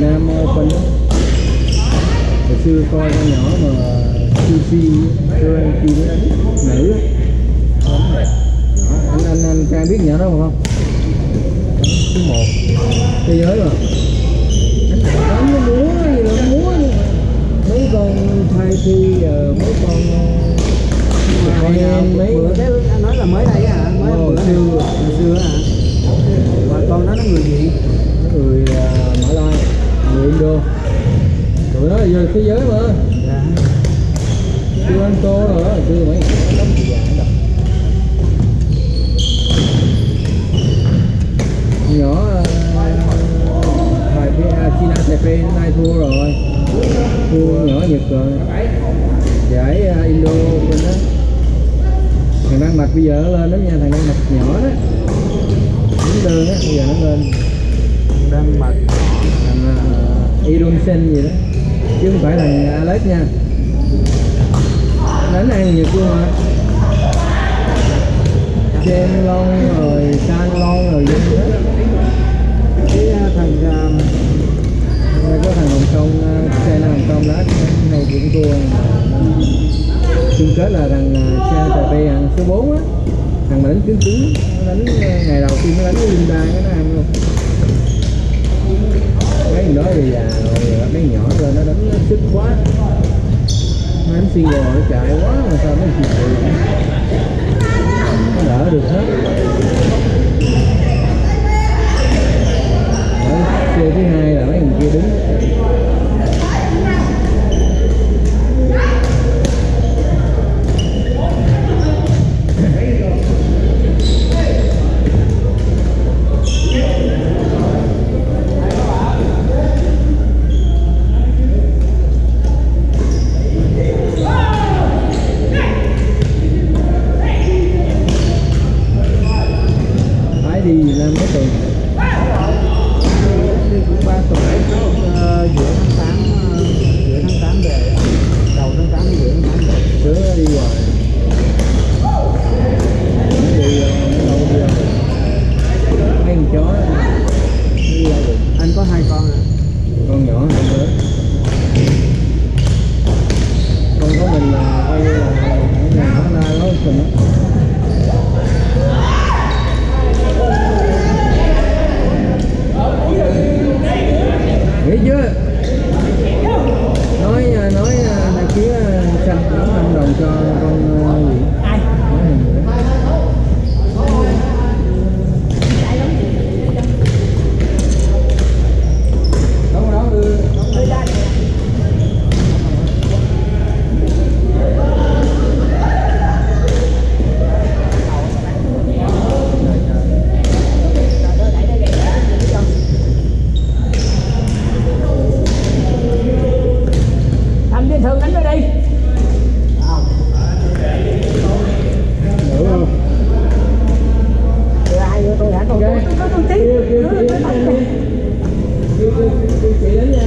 Nam Open đó. hồi xưa coi con nhỏ mà Sushi Currency nó đánh nữ anh anh anh Trang biết nhỏ đó không? Số 1 thế giới mà. Đánh nó múa gì đó múa mấy con thai thi ờ, mấy con ờ, con em mấy anh nói là mới đây hả? Mới Ờ, bữa. hồi xưa. hồi xưa hả? Và con đó nó người gì? Người ờ, người Indo tụi nó là vô thế giới mà. Dạ chưa ăn tô rồi đó chưa mấy. Đâu nhỏ ờ, thời PA à, China Taipei hôm nay thua rồi. Thua nhỏ Nhật rồi. Giải ờ, Indo bên đó. Thằng Đan Mạch bây giờ nó lên đó nha, thằng Đan Mạch nhỏ đó. Đứng đơn á, bây giờ nó lên. Đang Mạch. Irunsen gì đó. Chứ không phải thằng Alex nha. Đánh ăn nhiều luôn mà? Chen Long rồi San Long rồi gì hết cái à, thằng à, có thằng Hồng Kông, uh, là Hồng Kông đó này cũng thua. Chung kết là thằng uh, China Taipei thằng số 4 á. Thằng mà đánh cứng cứng đánh uh, ngày đầu tiên nó đánh với Linda cái nó ăn luôn mấy nói đó thì già rồi mấy nhỏ lên nó đánh nó sức quá. Nó đánh single nó chạy quá, mà sao nó chịu được nó đỡ được hết ở C thứ hai là mấy thằng kia đứng đi Việt Nam mấy tuần đi cũng ba tuần ờ, giữa tháng tám ờ, giữa tháng tám về đầu tháng tám giữa tháng tám về nó đi đi ờ, nó đâu đi mấy con chó đi anh có hai con à con nhỏ hơn nữa con của mình là coi là nó na nó mình năm đồng cho con 每个月